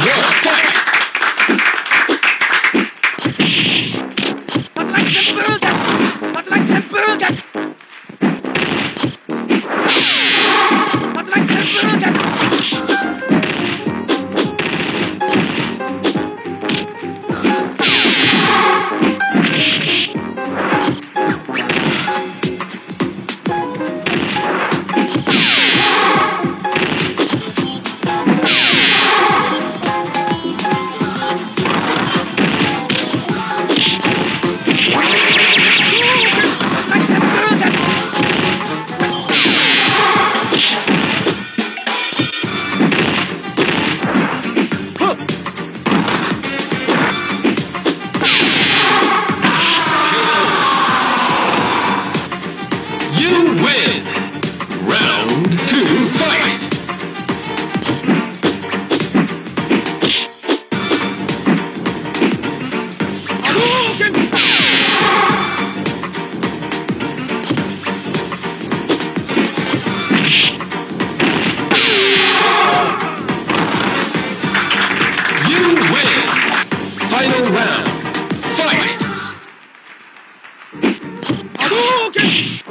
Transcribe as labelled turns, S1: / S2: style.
S1: But like the burger! But like the burger!
S2: Okay.